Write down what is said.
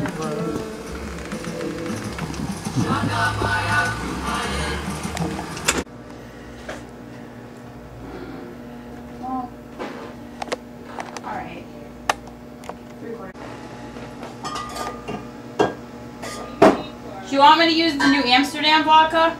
Do you want me to use the New Amsterdam vodka?